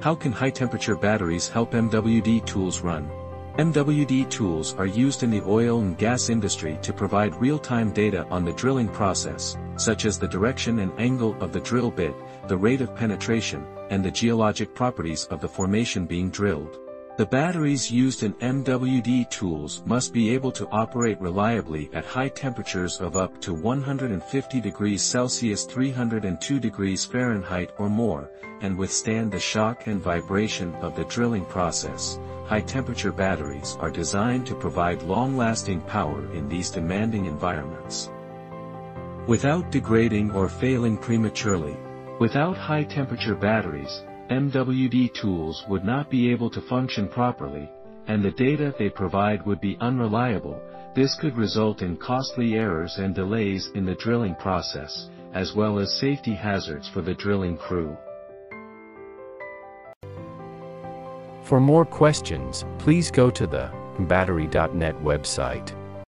How can high-temperature batteries help MWD tools run? MWD tools are used in the oil and gas industry to provide real-time data on the drilling process, such as the direction and angle of the drill bit, the rate of penetration, and the geologic properties of the formation being drilled. The batteries used in MWD tools must be able to operate reliably at high temperatures of up to 150 degrees Celsius 302 degrees Fahrenheit or more, and withstand the shock and vibration of the drilling process. High-temperature batteries are designed to provide long-lasting power in these demanding environments. Without degrading or failing prematurely. Without high-temperature batteries, MWD tools would not be able to function properly, and the data they provide would be unreliable, this could result in costly errors and delays in the drilling process, as well as safety hazards for the drilling crew. For more questions, please go to the battery.net website.